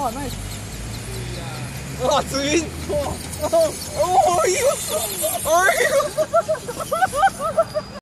わナイスわツイン。おおいいよ